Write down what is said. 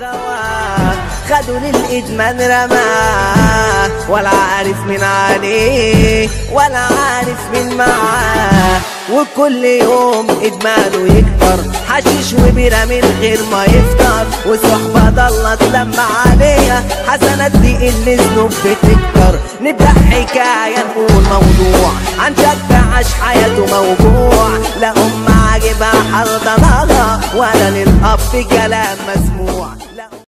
غواه خدوا للإدمان رماه ولا عارف مين عليه ولا عارف مين معاه. وكل يوم إدمانه يكتر حشيش وبيرة من غير ما يفطر. وصحبة ضلت لما عليها حسنات دي اللي ذنوب بتكتر نبدأ حكاية نقول موضوع. عن شاب عاش حياته موجوع. لا أم عاجبها حرضناها ولا للأب كلام مسموع.